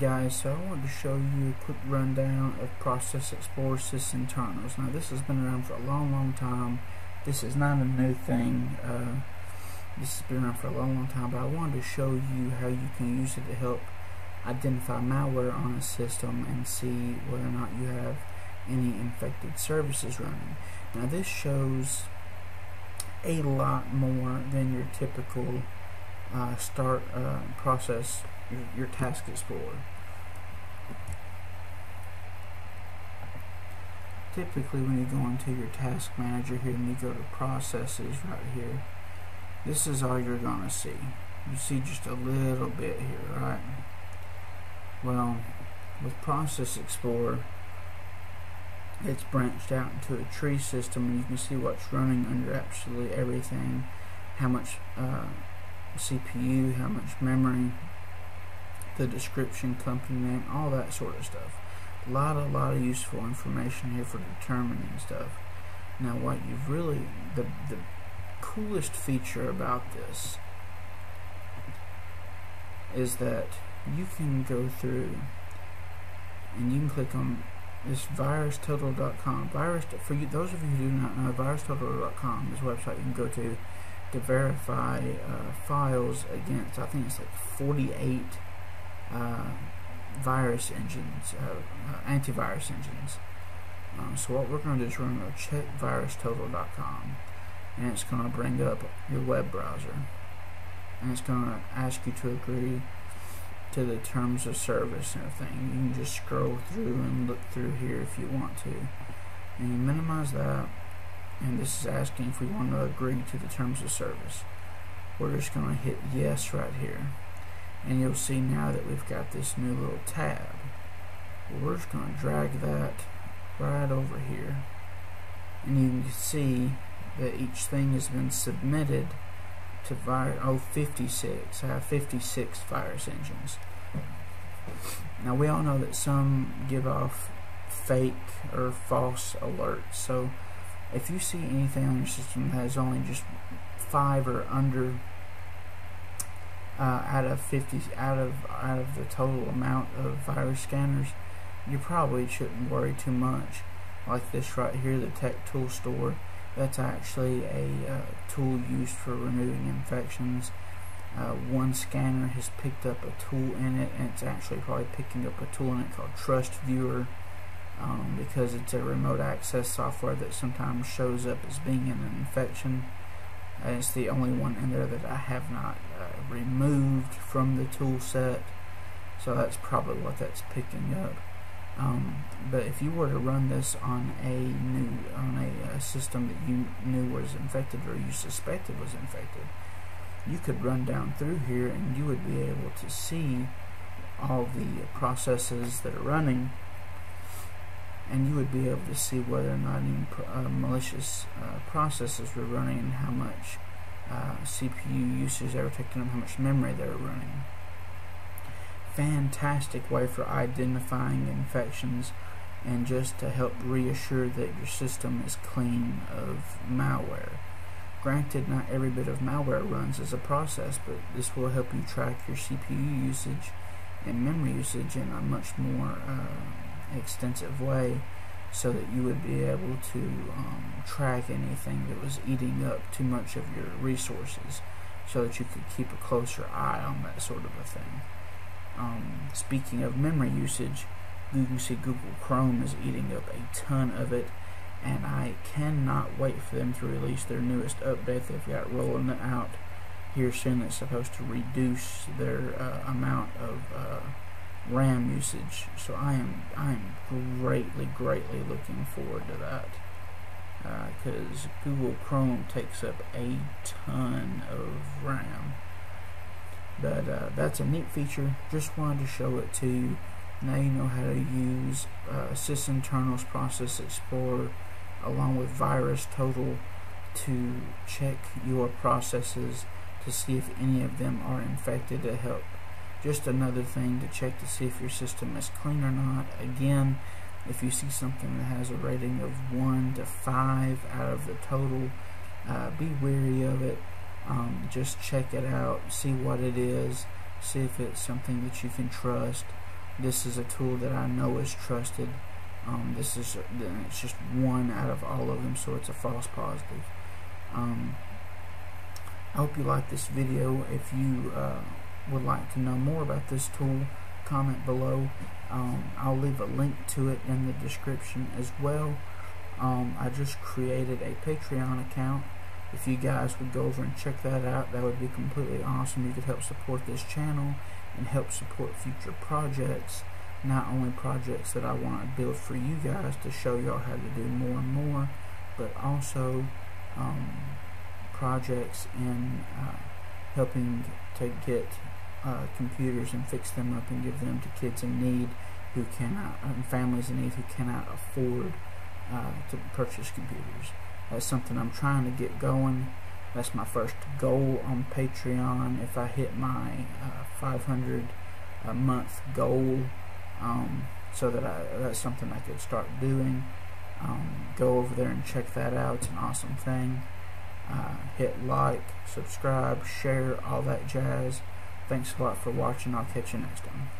Guys, so I wanted to show you a quick rundown of Process Explorer sysinternals. Now this has been around for a long, long time. This is not a new thing. Uh, this has been around for a long, long time, but I wanted to show you how you can use it to help identify malware on a system and see whether or not you have any infected services running. Now this shows a lot more than your typical uh, start uh, process your, your Task Explorer. Typically when you go into your Task Manager here and you go to Processes right here, this is all you're going to see. You see just a little bit here, right? Well, with Process Explorer, it's branched out into a tree system and you can see what's running under absolutely everything, how much uh, CPU, how much memory, the description, company name, all that sort of stuff. A lot, a lot of useful information here for determining stuff. Now, what you've really the the coolest feature about this is that you can go through and you can click on this virustotal.com. Virus for you, those of you who do not know, virustotal.com is a website you can go to to verify uh, files against. I think it's like 48 uh, virus engines, uh, uh, antivirus engines. Um, so what we're going to do is we're going to go check virustotal.com and it's going to bring up your web browser and it's going to ask you to agree to the terms of service and everything. You can just scroll through and look through here if you want to. And you minimize that and this is asking if we want to agree to the terms of service. We're just going to hit yes right here and you'll see now that we've got this new little tab. We're just going to drag that right over here. And you can see that each thing has been submitted to fire oh 56 I have 56 virus engines. Now we all know that some give off fake or false alerts. So if you see anything on your system that has only just five or under uh, out of 50 out of out of the total amount of virus scanners you probably shouldn't worry too much. Like this right here the tech tool store that's actually a uh, tool used for removing infections. Uh, one scanner has picked up a tool in it and it's actually probably picking up a tool in it called trust viewer um, because it's a remote access software that sometimes shows up as being an infection it's the only one in there that I have not uh, removed from the tool set. So that's probably what that's picking up. Um, but if you were to run this on a new on a, a, system that you knew was infected or you suspected was infected you could run down through here and you would be able to see all the processes that are running and you would be able to see whether or not any uh, malicious uh, processes were running and how much uh, CPU usage they were taking up, how much memory they were running. Fantastic way for identifying infections and just to help reassure that your system is clean of malware. Granted, not every bit of malware runs as a process, but this will help you track your CPU usage and memory usage in a much more uh, extensive way so that you would be able to um, track anything that was eating up too much of your resources so that you could keep a closer eye on that sort of a thing. Um, speaking of memory usage, you can see Google Chrome is eating up a ton of it and I cannot wait for them to release their newest update they've got rolling out here soon that's supposed to reduce their uh, amount of uh, RAM usage. So I am I am greatly greatly looking forward to that because uh, Google Chrome takes up a ton of RAM. But uh, that's a neat feature. Just wanted to show it to you. Now you know how to use uh, sysinternals Process Explorer along with Virus Total to check your processes to see if any of them are infected to help just another thing to check to see if your system is clean or not. Again, if you see something that has a rating of 1 to 5 out of the total, uh, be wary of it. Um, just check it out, see what it is, see if it's something that you can trust, this is a tool that I know is trusted. Um, this is it's just one out of all of them, so it's a false positive. Um, I hope you like this video. If you uh, would like to know more about this tool, comment below. Um, I'll leave a link to it in the description as well. Um, I just created a Patreon account. If you guys would go over and check that out, that would be completely awesome. You could help support this channel and help support future projects. Not only projects that I want to build for you guys to show y'all how to do more and more, but also um, projects in uh, helping to get uh, computers and fix them up and give them to kids in need who cannot, and families in need who cannot afford uh, to purchase computers. That's something I'm trying to get going. That's my first goal on Patreon. If I hit my uh, 500 a month goal, um, so that I, that's something I could start doing. Um, go over there and check that out. It's an awesome thing. Uh, hit like, subscribe, share, all that jazz. Thanks a lot for watching. I'll catch you next time.